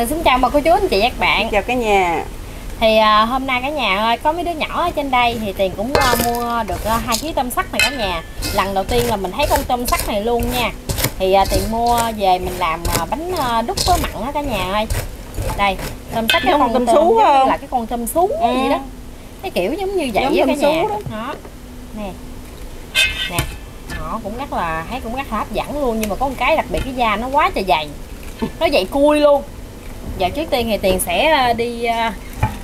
Thì xin chào bà cô chú anh chị các bạn. Chào cả nhà. Thì à, hôm nay cả nhà ơi có mấy đứa nhỏ ở trên đây Thì Tiền cũng à, mua được à, hai kg tôm sắt này cả nhà. Lần đầu tiên là mình thấy con tôm sắt này luôn nha. Thì à, Tiền mua về mình làm à, bánh à, đúc với mặn á cả nhà ơi. Đây tôm sắt cái con tôm tôm sú không? là cái con tôm sú Ừ. gì đó. Cái kiểu giống như vậy Giống á cả nhà. đó. đó. Nè. Nè nó cũng rất là thấy cũng rất là hấp dẫn luôn nhưng mà có một cái đặc biệt cái da nó quá trời dày. Nó dày cui luôn giờ trước tiên thì tiền sẽ à, đi à,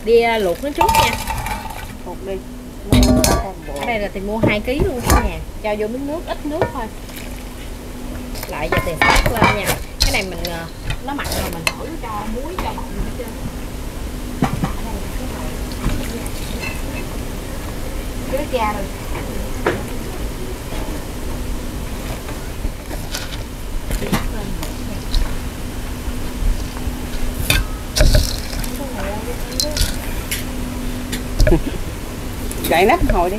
đi à, luộc nó trước nha. Một đi. Ở đây là tiền mua 2 kg luôn cả nhà. Cho vô miếng nước ít nước thôi. Lại giờ tiền cắt lên nha. Cái này mình nó mặn rồi mình nó cho muối cho mặn cái này. Rớt da rồi đậy nắp hồi đi.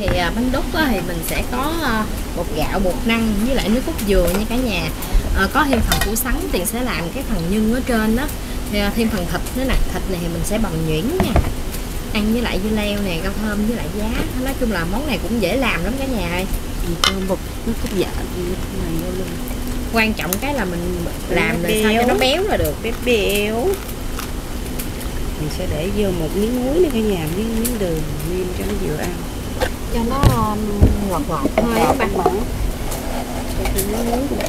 Thì à, bánh đúc thì mình sẽ có à, bột gạo, bột năng với lại nước cốt dừa nha cả nhà. À, Có thêm phần củ sắn tiền sẽ làm cái phần nhân ở trên đó thì, à, Thêm phần thịt nữa nè, thịt này thì mình sẽ bằm nhuyễn nha. Ăn với lại dưa leo nè, rau thơm với lại giá. Nói chung là món này cũng dễ làm lắm cả nhà ơi. Nước cốt dạ này vô luôn. Quan trọng cái là mình làm là sao cho béo. nó béo. là được. Béo béo. Mình sẽ để vô một miếng muối nữa cả nhà miếng miếng đường nguyên cho nó vừa ăn. Cho nó ngọt ngọt thôi Ngọt các bạn. mặn Cho miếng muối nữa.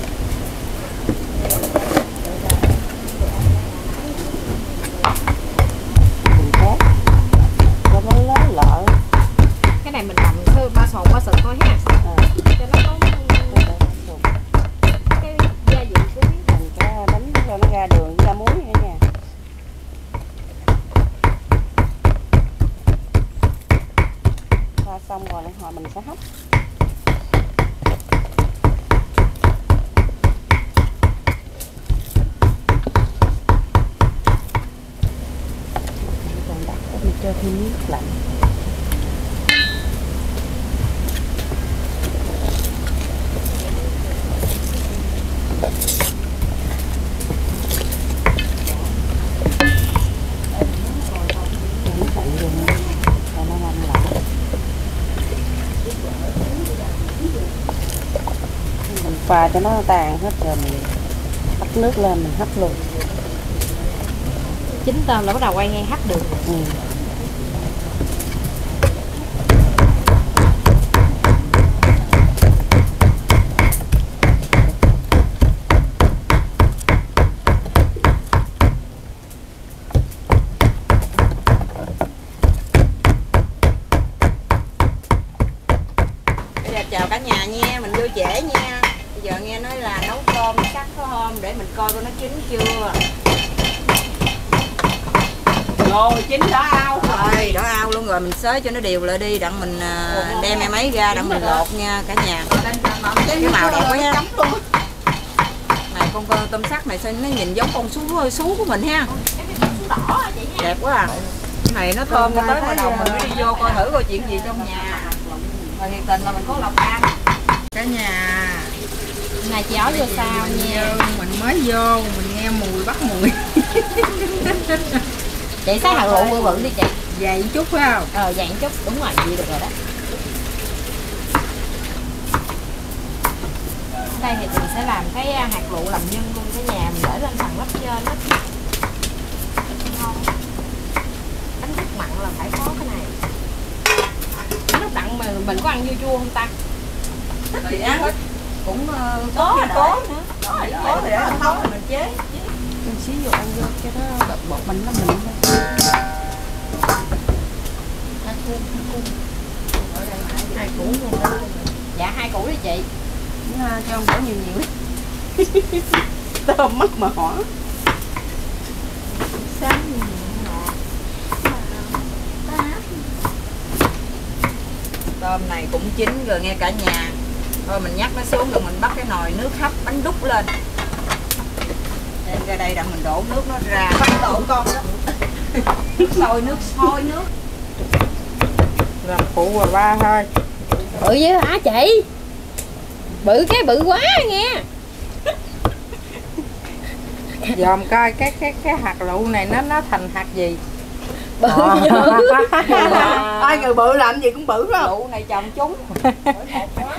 Mình cốt cho nó lớn lợ Cái này mình làm thơm ba sồn ba sực thôi ha à, Cho nó có cái gia vị của miếng thành cái bánh cho nó ra đường ra muối cả nhà pha xong rồi lại hồi mình sẽ hấp còn đặt mình cho thêm nước lạnh cho nó lạnh dùng cho nó lạnh lại pha cho nó tàn hết rồi mình bắt nước lên mình hấp luôn Chín tôm là bắt đầu quay ngay hấp được ừ. Bây giờ chào cả nhà nha, mình vô trễ nha Bây giờ nghe nói là nấu tôm cắt có hôm để mình coi coi nó chín chưa rồi chín đó ao Rồi, đó ao luôn rồi mình xới cho nó đều lại đi Đặng mình à, đem em ấy ra, đặng mình lột nha cả nhà. Cái màu đẹp quá ha Này con tôm sắt này sao nó nhìn giống con sú sú của mình ha. Đẹp quá à. Này nó thơm nó tới ngoài đầu mình mới đi vô coi thử coi chuyện gì trong nhà. Rồi thiệt tình là mình có lộc ăn. Cả nhà nay chị ói vô sao nha. Mình mới vô mình nghe mùi bắt mùi Chị xá hạt lựu bự bự đi chị dày chút phải không? Ờ dạng chút đúng rồi vậy được rồi đó. Đây thì mình sẽ làm cái à, hạt lựu làm nhân luôn cái nhà mình để lên phần lớp trên đó. Ngon bánh nước mặn là phải có cái này. Bánh nước mặn mà mình có ăn dưa chua không ta? Tùy ăn cũng ờ, Có có rồi. có nữa có thì để không nấu thì mình chế Chút xíu vô ăn vô cho nó bột bột mình nó mịn thôi hai củ. Luôn đó. Dạ hai củ đi chị. Nó cho ông bỏ nhiều nhiều tôm mắt mà hỏa sáng tôm này cũng chín rồi nghe cả nhà. Thôi mình nhắc nó xuống rồi mình bắt cái nồi nước hấp bánh đúc lên đem ra đây đặng mình đổ nước nó ra. Bắt đổ con đó. Nước sôi nước sôi nước. Làm phụ và ba thôi. Bự với hả chị? Bự cái bự quá nghe. Dòm coi cái cái cái hạt lựu này nó nó thành hạt gì? Bự dữ. Ai người bự làm gì cũng bự đó lụ này chồng chúng.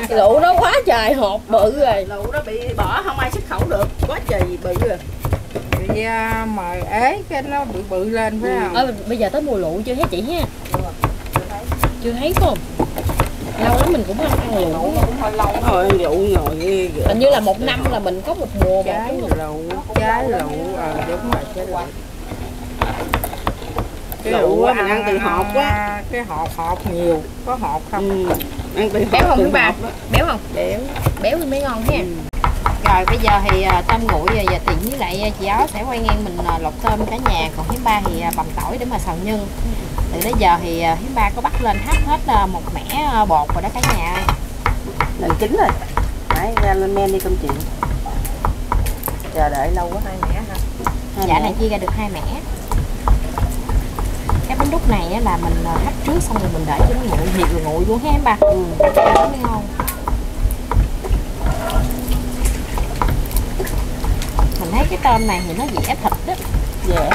Lụ nó quá trời hột bự rồi. Lụ nó bị bỏ không ai xuất khẩu được. Quá trời bự rồi bị à, mời ế cái nó bự bự lên phải không? Ờ, bây giờ tới mùa lụ chưa thấy chị ha? Chưa thấy không? Lâu lắm mình cũng không ăn lụ. Cũng hơi lâu thôi lụ ghê. hình như là một năm là mình có một mùa một trái cái lụ trái lựu ờ đúng rồi trái lựu Cái lựu á, mình ăn từ hột quá. à, cái hột hột nhiều có hột không? Ừ. ăn từ béo hột, không quý bà? béo không? Béo. Béo thì mới ngon ha. Ừ. rồi bây giờ thì à, tôm nguội và, và tiện với lại à, chị áo sẽ quay ngang mình à, lột tôm cả nhà. Còn hiếm ba thì à, bằm tỏi để mà xào nhân. Từ đến giờ thì à, hiếm ba có bắt lên hấp hết à, một mẻ à, bột rồi đó cả nhà ơi. lần chín rồi. Đấy ra lên men đi công chuyện. Chờ đợi lâu quá. Hai mẻ ha Hai dạ mẻ. này chia ra được hai mẻ. Cái bánh đúc này á, là mình à, hấp trước xong rồi mình để cho nó nguội thiệt rồi nguội luôn ha em ba. Ừ. ngon thấy cái tôm này thì nó dẻ thịt đó. Dẻ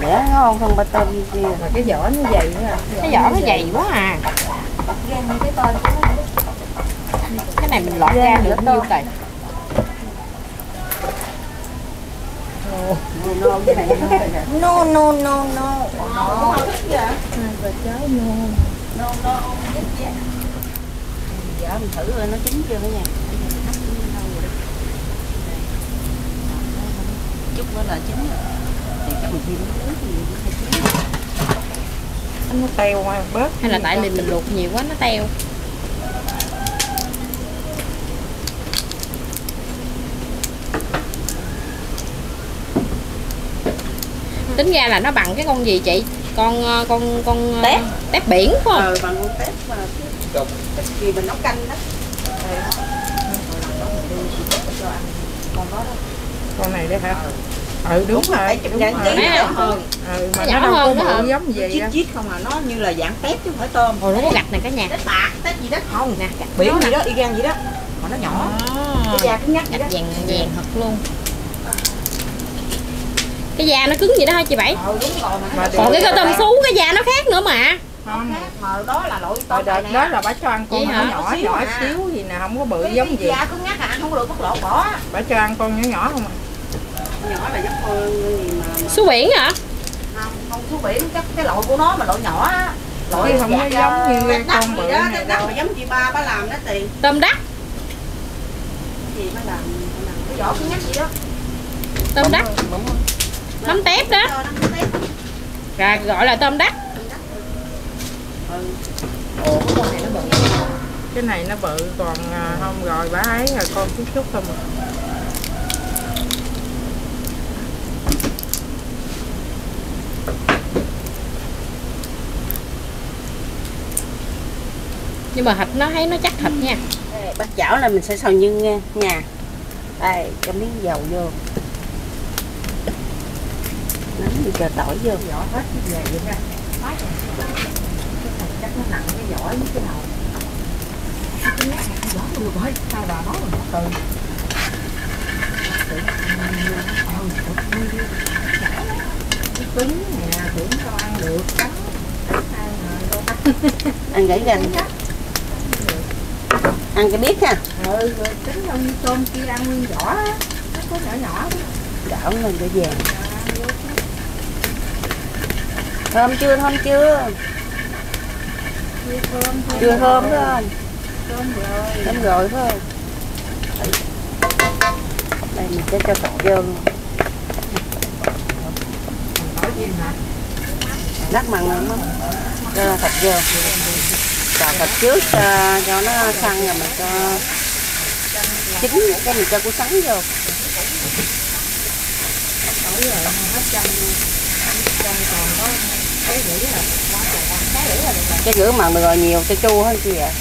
dẻ ngon hơn ba tôm như kia. Mà cái vỏ nó dày nữa cái vỏ nó dày quá à. Cái này mình lọt ra được nhiêu cày no cái này no no no no. Giờ mình thử rồi nó chín chưa cả nhà chút nữa là chín rồi. thì cái mình thêm nước thì nó hay chín nó teo qua bớt hay là tại vì mình luộc nhiều quá nó teo. Tính ra là nó bằng cái con gì chị? Con ờ, con con ờ, Tép. tép biển phải không? Ờ bằng con tép mà thì mình nấu canh đó. Con này đấy hả ừ đúng rồi đúng ngàn ký. Đó. hơn ừ mà Nó nó nhỏ đâu hơn có đó bự giống vậy chít á. chít không à nó như là dạng tép chứ không phải tôm. Ồ nó có gạch này cả nhà. Tép bạc tép gì đó. Không nè gạch biển gì đó y gan gì đó. Mà nó nhỏ. À, cái da cứng nhắc gì đó. gạch vàng vàng thật luôn. Cái da nó cứng vậy đó hả chị bảy? Ờ đúng rồi mà còn cái tôm sú cái da nó khác nữa mà. Không mà đó là loại rồi tôm đó nè. là bà cho ăn con nhỏ nhỏ Xíu nhỏ à. xíu gì nè không có bự Cái- giống cái gì. da cứng nhắc à ăn không có được bắt lộn bỏ. Bà cho ăn con nhỏ nhỏ không à nhỏ là giống mà sú biển hả? Không không thú biển. Chắc cái loại của nó mà loại nhỏ á. Loại không có dạng, giống như đắt con gì bự đó tép đắt mà giống chị ba ba làm đó tiền. Tôm đất gì nó làm làm cái vỏ cứng nhắc gì đó. Tôm đất mắm tép đó. rồi gọi là tôm đất ồ cái con này nó bự. Cái này nó bự còn à, không rồi bà ấy là con chút chút thôi mà nhưng mà thịt nó thấy nó chắc thịt nha. Bắt chảo là mình sẽ xào nhân nha nha đây cho miếng dầu vô. Nắm mình chờ tỏi vô. Vỏ hết về vậy ra chắc nó nặng cái vỏ với cái đầu. Cái nhát này vỏ được rồi hai bà nói rồi từ? Cứng nè tưởng sao được. Ăn gãy gành ăn cái biết ha. Ừ rồi tính đâu như tôm kia ăn nguyên vỏ á. Nó có nhỏ nhỏ đảo lên để vàng thơm chưa thơm chưa? Chưa thơm thôi. chưa thơm phải không? Thơm rồi. Thơm rồi phải không? Đây mình sẽ cho thịt vô luôn. Tỏi đắt mặn lắm cho thịt vô cà thịt trước cho, cho nó săn rồi mình cho chín cái mình cho củ sắn vô. Rồi cái rưỡi rồi cái rưỡi là được rồi cái rửa mà được rồi nhiều cho chua hơn kia vậy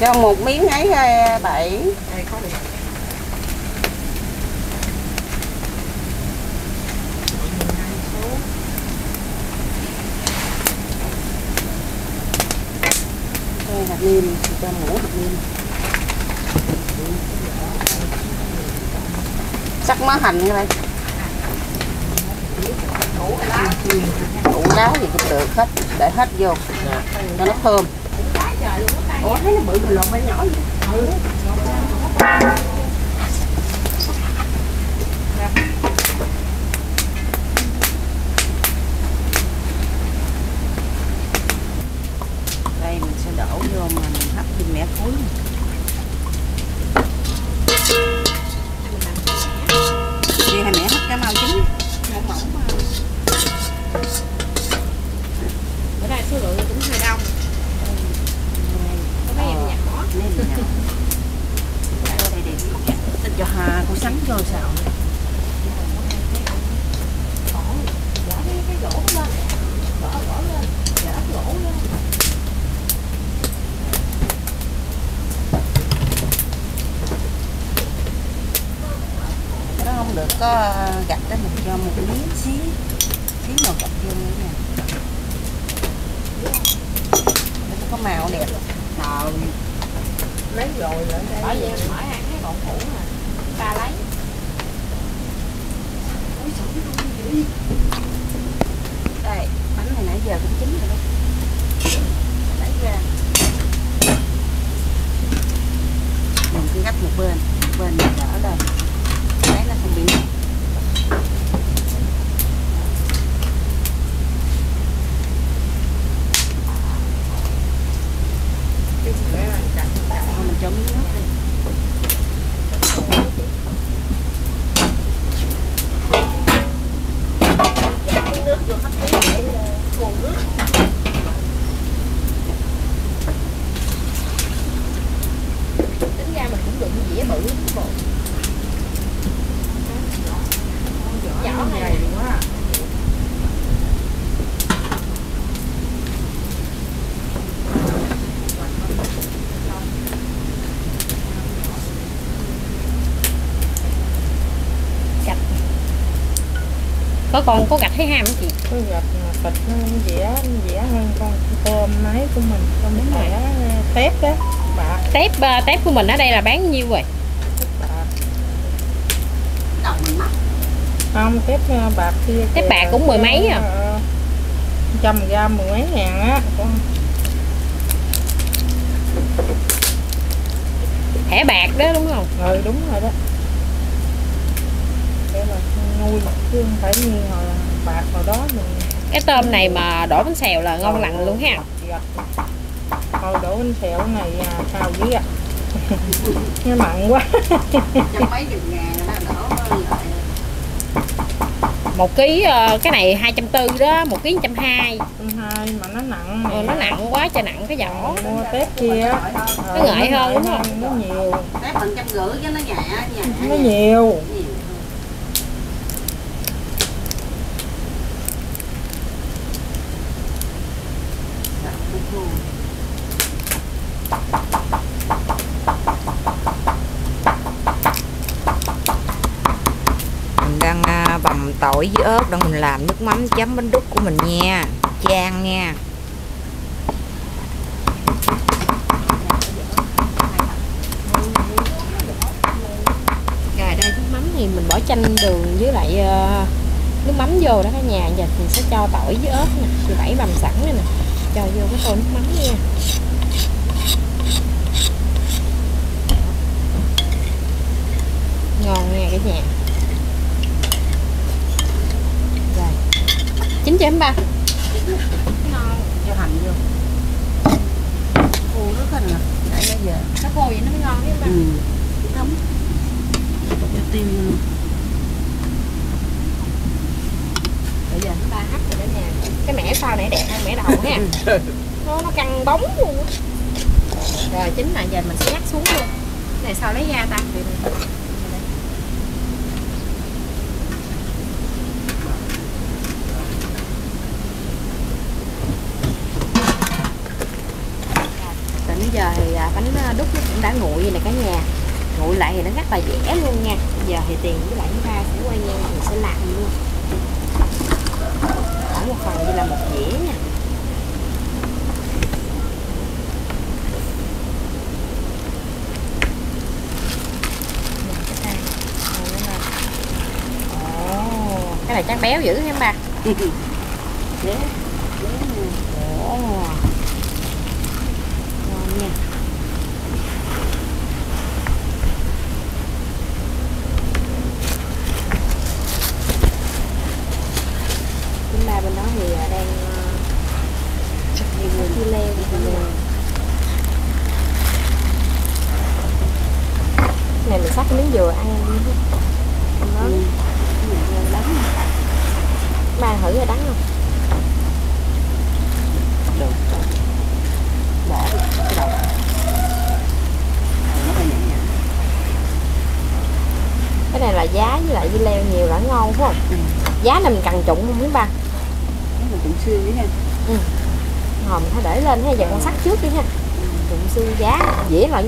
cho một miếng ấy ờ, bảy. Hạt nêm cho muỗng hạt nêm. Sắc má hành các bạn. Đủ lá gì cũng được hết, để hết vô, cho nó thơm. Ủa, thấy nó bự mình lộn mấy nhỏ vậy? Ừ mình sẽ đổ vô mà mình hấp thêm mẻ cuối đi hai mẹ hấp cá mau chín mỏng mỏng mà bữa nay số lượng cũng hơi đông có mấy em nhỏ lên nhỏ đây đây để Tôi cho hà cô sắn vô xào nó không được có gạch đó mình cho một miếng xíu xíu màu gạch vô nữa nha để nó có màu đẹp Nào, lấy rồi ở đây bởi vì mở hàng cái bọn cũ mà ta lấy đây, bánh này nãy giờ cũng chín rồi đó. Lấy ra mình cứ gấp một bên một bên mình đỡ lên đấy nó không bị nóng Thôi mình cho miếng nước đi tính ra mình cũng đụng dĩa bự lắm bộ vỏ này dày quá gạch có con có gạch thấy ham không chị? Gạch mà thịt nó dẻ dẻ hơn con tôm máy của mình con Đúng rồi. tép đó bạc. Tép ờ, tép của mình ở đây là bán nhiêu rồi? Không tép ờ, bạc kia Tép bạc cũng mười mấy à? ờ, trăm gram mười mấy ngàn á. Con thẻ bạc đó đúng không? Ừ đúng rồi đó nuôi chứ không phải như hồi bạc hồi đó mình cái tôm này mà đổ bánh xèo là ngon lành luôn ha. Gạch. Thôi đổ bánh xèo này à, cao dữ à nó mặn quá. Mấy chục ngàn nó đỡ lại. Một ký ờ, cái này hai trăm tư đó một ký trăm hai. Hai mà nó nặng Ờ, nó nặng quá cho nặng cái vỏ mua tép kia á, ờ, Nó ngại hơn, đúng không? nó nhiều tép bằng trăm rưỡi chứ nó nhẹ nhẹ nó nhiều nhiều mình đang à, bằm tỏi với ớt đang mình làm nước mắm chấm bánh đúc của mình nha. Chan nha. Rồi đây, nước mắm thì mình bỏ chanh đường với lại ờ, nước mắm vô đó cả nhà. Giờ mình sẽ cho tỏi với ớt nè chị bảy bằm sẵn đây nè. Cho vô cái tô nước mắm nha. Ngon nha cả nhà rồi chấm ba ngon cho hành vô khô nước hình à để nó giờ nó khô vậy nó mới ngon chứ ba ừ. Cho tiêu vô luôn. Bây giờ ta hấp rồi đó nha cái mẻ sau này đẹp hơn mẻ đầu ha. Nó nó căng bóng luôn. Rồi chính là giờ mình sẽ nhắc xuống luôn. Này sao lấy ra ta bánh ờ, đúc nó cũng đã nguội rồi này cả nhà. Nguội lại thì nó rất là dễ luôn nha. Giờ thì tiền với lại chúng ta sẽ quay nhau mình sẽ làm luôn. Mỗi một phần như là một dĩa nha. Cái này chắc béo dữ hả em ba? dễ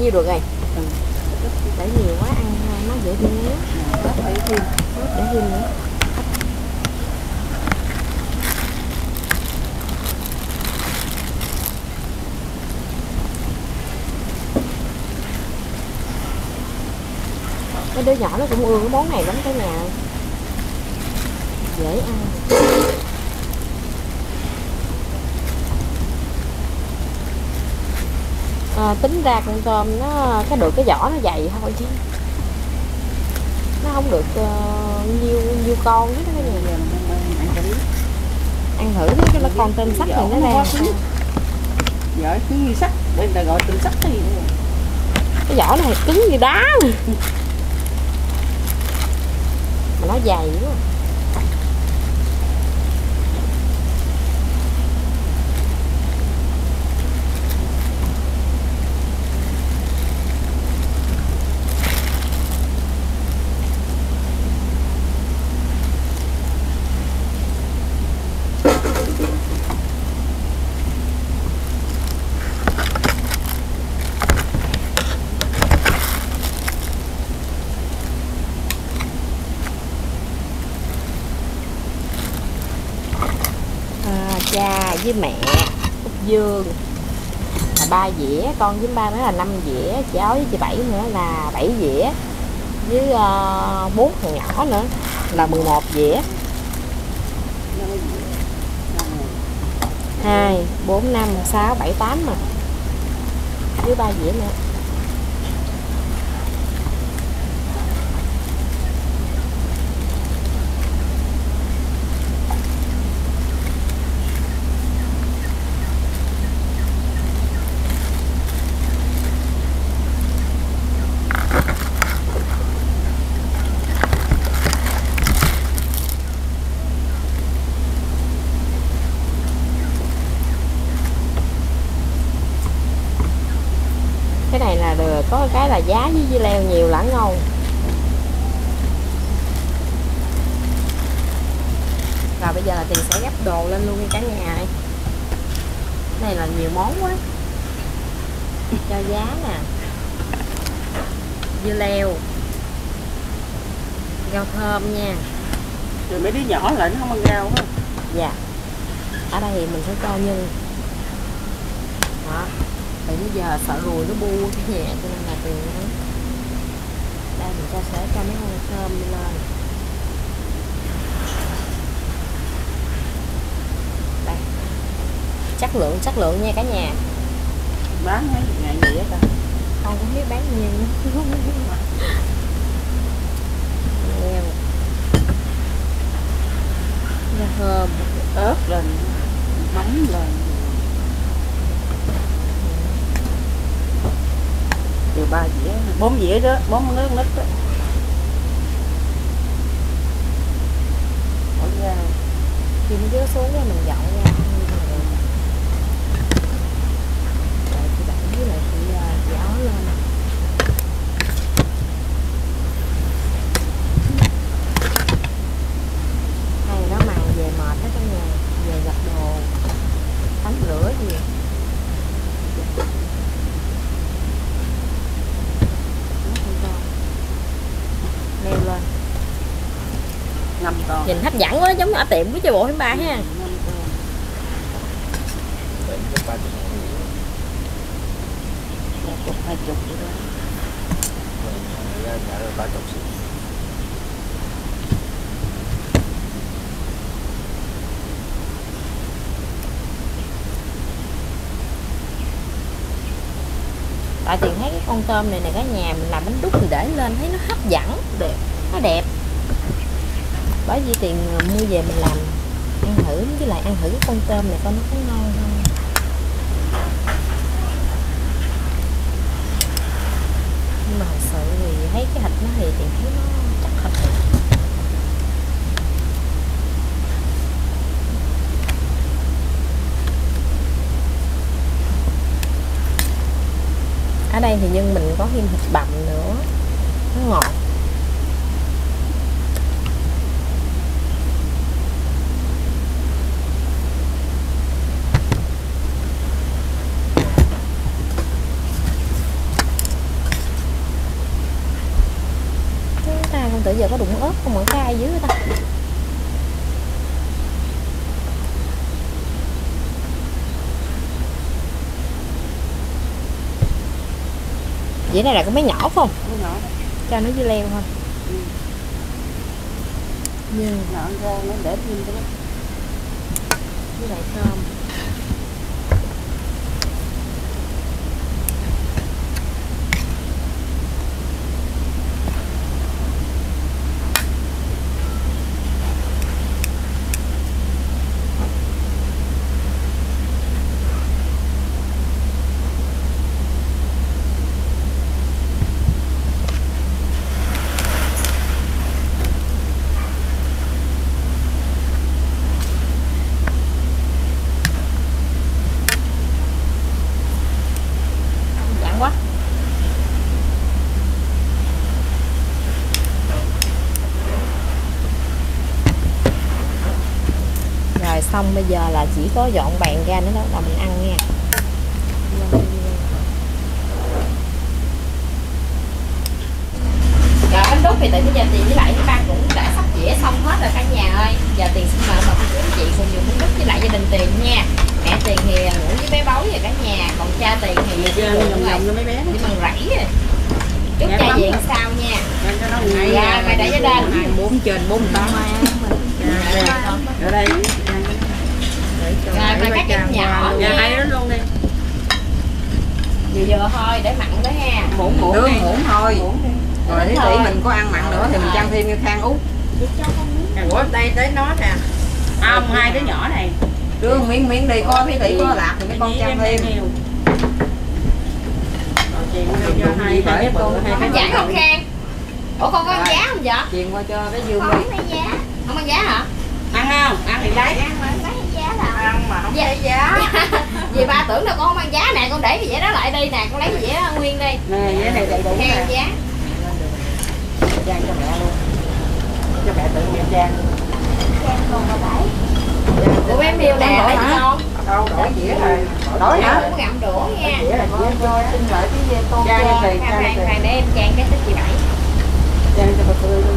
nhiêu được rồi. Ừ. Để nhiều quá ăn nó dễ bị ngứa. Để thêm nữa. Cái đứa nhỏ nó cũng ưa cái món này lắm cả nhà Dễ ăn à, Tính ra con tôm nó cái được cái vỏ nó dày thôi chứ. Nó không được ờ, nhiêu nhiêu con bây giờ mình đang ăn thử ăn thử mấy cái con tôm sắt này nó đang. Giỏi cứ như sắt đây người ta gọi tôm sắt cái gì nữa cái vỏ này cứng như đá mà nó dày quá à, cha với mẹ. Úc dương. Là ba dĩa, con với ba nữa là năm dĩa cháu với chị bảy nữa là bảy dĩa. Với bốn bốn thằng nhỏ nữa là 11 dĩa. Hai, bốn, năm, sáu, bảy, tám mà với ba dĩa nữa cái này là được có cái là giá với dưa leo nhiều là ngon rồi bây giờ là tiền sẽ gấp đồ lên luôn cả nhà này này là nhiều món quá. Cho giá nè. Dưa leo. Rau thơm nha. Rồi mấy đứa nhỏ lại nó không ăn rau á dạ. Ở đây thì mình sẽ cho nhân. Đó tại bây giờ sợ ruồi nó bu cái nhà cho nên là nó đây mình cho sẽ cho mấy con thơm lên. Đây. Chất lượng chất lượng nha cả nhà. Bán mấy ngày gì á ta? Không có biết bán nhiêu nữa Nêm. Rau thơm ớt lên mắm lên từ ba dĩa bốn dĩa đó? Bốn nước nít đó. Bỏ ra. Khi nó rớt xuống mình. ở tiệm của chơi bộ tháng ba ha. Tại tiền thấy cái con tôm này này cả nhà mình làm bánh đúc thì để lên, thấy nó hấp dẫn, đẹp, nó đẹp bởi vì tiền ờ, mua về mình làm ăn thử, với lại ăn thử cái con tôm này coi nó có ngon không. Nhưng mà thật sự thì thấy cái thịt nó thì tiền thấy nó chắc thịt ở đây thì nhân mình có thêm thịt bằm nữa nó ngọt chúng ta không tự giờ có đụng ớt không mở cay dưới ta. Vậy này là cái máy nhỏ phải không? Nhỏ. Cho nó dưa leo thôi. Nhưng nhỏ ra nó để thêm cái đó. Với lại thơm dặn quá rồi xong bây giờ là chỉ có dọn bàn ra nữa đó là mình ăn nha. Rồi bánh đúc thì tự bây giờ tiền với lại các ban cũng đã sắp dĩa xong hết rồi cả nhà ơi. Giờ tiền xin mời cô chú anh chị cùng dùng bánh đúc với lại gia đình tiền nha. Mẹ tiền thì ngủ với bé báu rồi cả nhà còn cha tiền thì Chơi ngủ rồi. cho mấy bé. Đi bằng rẫy rồi. Chúc Dạ, cha diện rồi. sao nha. Dạ mày để cho đền hai bốn trên bốn tám ở đây mày cắt em nhỏ hai nha đó luôn đi. Vừa vừa thôi để mặn với ha. Muỗng muỗng muỗng thôi. Rồi tí tỷ mình có ăn mặn nữa thì mình chăng thêm như khang út. Ủa đây tới nó nè. Không hai đứa nhỏ này. Đưa miếng miếng đi. Có tí tỷ có lạc thì mấy con chăng thêm. cho hai hai bé bự hai ăn bé giá không khang? Ủa con có ăn giá không vậy? chiên qua cho cái dương không đi không ăn giá hả? Ăn không? Ăn thì lấy ăn mà không lấy giá. Vì ba tưởng là con không ăn giá nè con để cái dĩa đó lại đi nè con lấy cái dĩa nguyên đi. Nè cái này đầy đủ nè. giá. Trang cho mẹ luôn. Cho mẹ tự mẹ trang. Của bé miêu nè? lấy con đâu? Đổi dĩa rồi. Đổi hả? không có gặm đũa nha. Dĩa là dĩa cho xin lại cái dê con trang tiền trang để em trang cái tích chị bảy trang cho bà tươi luôn.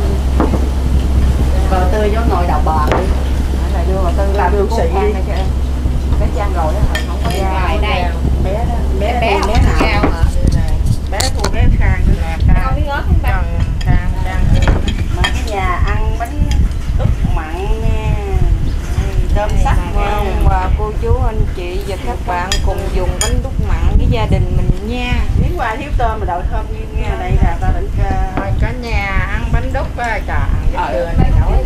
Bà tươi vô ngồi đầu bờ đi đưa vào tư làm được sĩ. bé trang rồi đó không có ra rồi đây. bé đó. Bé bé bé bé nào? Rau hả? Bé thua bé khang nữa nè con khang biết ớt không ba khang khang mà cái nhà ăn bánh đúc mặn nha tôm sắc Mong và cô chú anh chị và các bạn cùng dùng bánh đúc mặn với gia đình mình nha miếng quà thiếu tôm mà đậu thơm như nghe đây là ta định Rồi cả nhà ăn bánh đúc á, trời Ờ. dưa này nổi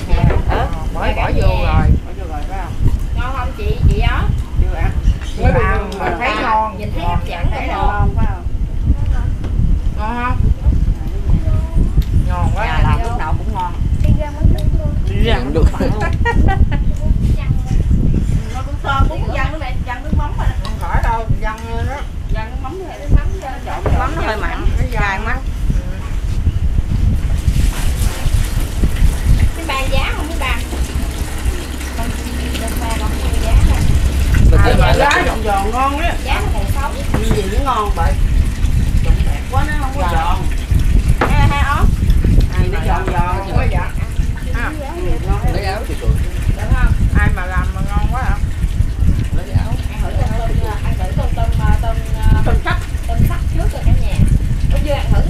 Ờ. bỏ bỏ vô rồi bỏ vô rồi phải không ngon không chị chị đó chưa ăn Chưa ăn mà thấy ngon nhìn thấy hấp dẫn thấy đúng là không ngon phải không ngon không ngon quá nhà làm lúc nào cũng ngon răng được nó cũng tôm cũng răng nó này răng nước mắm rồi đó không khỏi đâu dân lên đó răng nước mắm này nước mắm cho trộn mắm nó hơi mặn cái dài mắt cái ban giá không cái ban con con ba con ăn giá nè Ờ, dạ, giá giòn giòn ngon á giá nó còn sống gì gì cũng ngon vậy trộn đẹp quá nó không có giòn ha ha ớt này nó giòn giòn quá dạ. Ừ, ngon lắm. được. Không ai mà làm mà ngon quá hả? Ăn thử con tôm ăn thử con tôm tôm ờ, tôm sắc tôm sắc trước rồi cả nhà. Có chưa ăn thử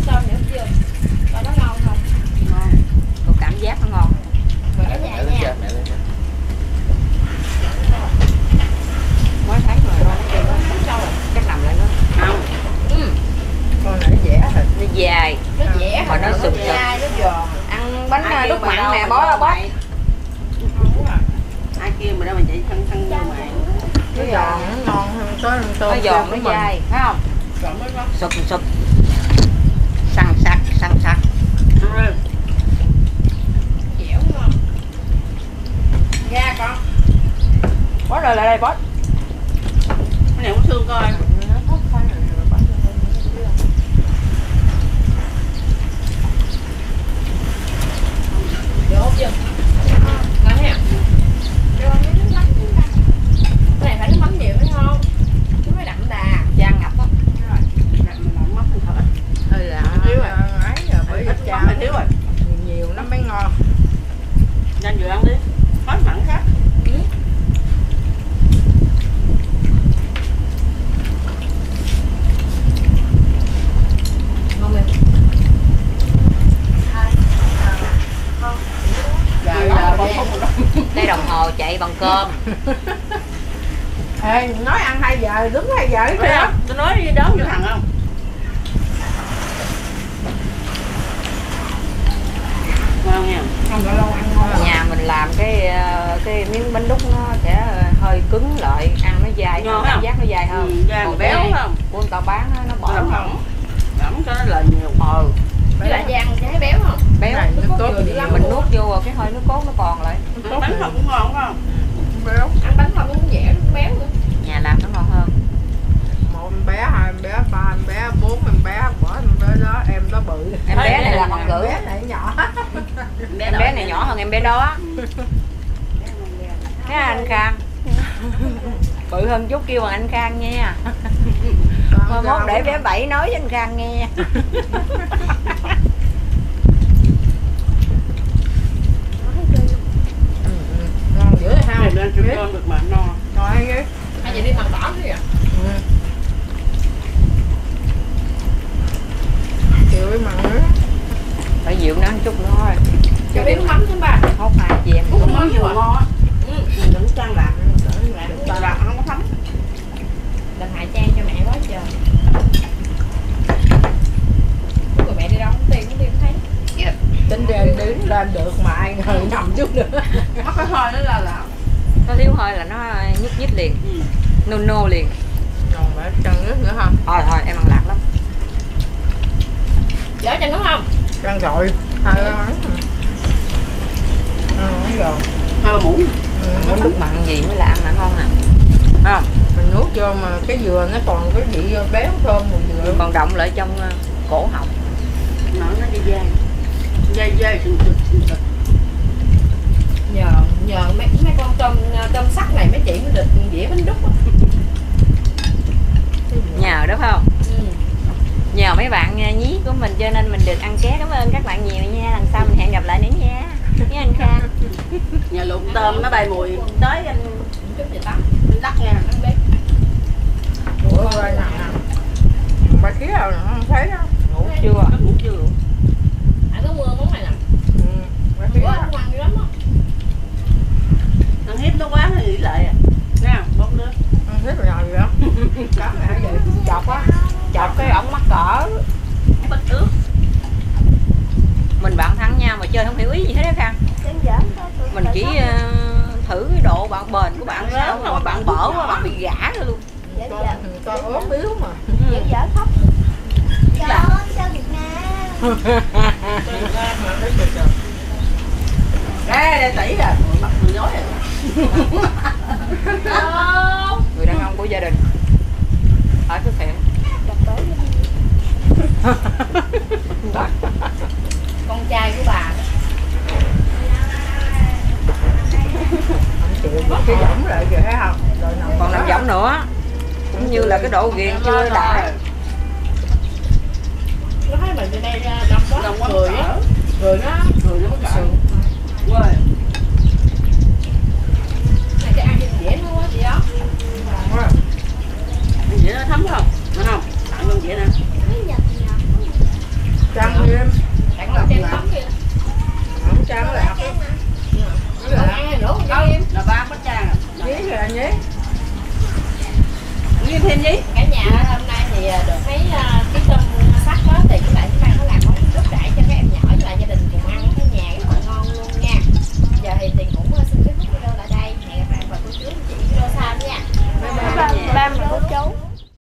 dài. Nó dẻ mà nó sụp sụp. ăn bánh Ai đúc à, mặn nè bó bó ai kia mà đâu mà chạy thân thân như mày nó giòn nó ngon hơn tới hơn tôm nó giòn nó dai phải không? Sụp sụp. Săn sặc săn sặc. Ừ. Dẻo ngon. Ra con. Bó rồi lại đây bó Ừ, còn mà béo không? của người ta bán nó bỏ làm mỏng mỏng cho nó nhiều. Ừ với lại da ăn trái béo không? Béo. Này, nước cốt nhiều. lắm mình nuốt vô rồi cái hơi nước cốt nó còn lại. Ăn bánh không cũng ngon phải không? Béo. Ăn bánh không cũng dẻo cũng béo nữa. Nhà làm nó ngon hơn. Một em bé hai em bé ba em bé bốn em bé bỏ em bé đó em đó bự. Em bé này là con em gửi. bé này nhỏ. Em bé này nhỏ hơn em bé đó. Cái anh khang bự hơn chút kêu bằng anh khang nha Thôi mốt để bé bảy nói với anh khang nghe. Ngon dữ ha này lên chụp con được mà no ngon hay ghê hay vậy đi măng đỏ thôi à chịu cái mặn nữa phải dịu nó một chút nữa thôi. Cho biết mắm thêm ba hốt hai chị em cũng món vừa ngon á ừ. mình đừng trang lạc bà lạc không có thấm làm hại trang cho mẹ quá trời Lúc rồi mẹ đi đâu không tiền không tiền không thấy tính ra em đứng lên được mà ai ngờ nằm chút nữa mất cái hơi đó là là nó thiếu hơi là nó nhúc nhích liền ừ. Nô nô liền. Còn phải chân nước nữa không thôi thôi em ăn lạc lắm. Dở cho đúng không? Chân rồi ừ, nói rồi. Hai ba muỗng. Ừ, mặn gì mới là ăn là ngon nè Thấy không? Mình nuốt vô mà cái dừa nó còn cái vị béo thơm mùi dừa. Còn động lại trong ờ, cổ họng. Nó nó đi dai. Dai dai sừng sực sừng sực. Nhờ nhờ mấy mấy con tôm tôm sắt này mấy chị mới được dĩa bánh đúc á. Nhờ đó phải không? Ừ. nhờ mấy bạn ờ, nhí của mình cho nên mình được ăn ké. Cảm ơn các bạn nhiều nha. Lần sau mình hẹn gặp lại nữa nha. Với anh khang nhà lụm tôm nó bay mùi tới anh chút giờ tắm. Anh đắt nha ăn bếp ủa rồi nè đâu nè không thấy đâu. Ngủ chưa? Nó ngủ chưa ăn có mưa món này nè ừ, đâu anh ăn lắm á. Thằng hiếp nó quá nó nghĩ lại à. Nè bông nữa không thấy rồi gì đó chọc á chọc cái ổng mắc cỡ. Bít ướt mình bạn thắng nhau mà chơi không hiểu ý gì hết đó khang. Mình chỉ ờ, thử cái độ bạn bền của bạn lớn mà bạn bở quá bạn bị gã rồi luôn. Con ốm yếu mà đây đây tỷ rồi mặt người nhói rồi người đàn ông của gia đình phải thực hiện con trai của bà chịu cái giống lại kìa thấy không? Rồi còn làm giống nữa. Cũng như là cái độ ghiền chưa đã nó thấy mình từ đây đông quá Đông quá cười sợ. á. cười nó người nó có sườn quên dĩa thấm không? Đúng không? Tặng luôn dĩa nè trăng em trắng lọc là không trăng là là ba bánh tràng nhí rồi anh nhí như thêm nhí. Cả nhà hôm nay thì à, được mấy à, cái tôm sắc đó thì các bạn chúng ta có làm món rất rải cho các em nhỏ và gia đình cùng ăn cái nhà rất là ngon luôn nha. Giờ thì tiền cũng à, xin kết thúc video tại đây. Hẹn gặp lại vào cô chú chị video sau nha. Bye bye cô chú.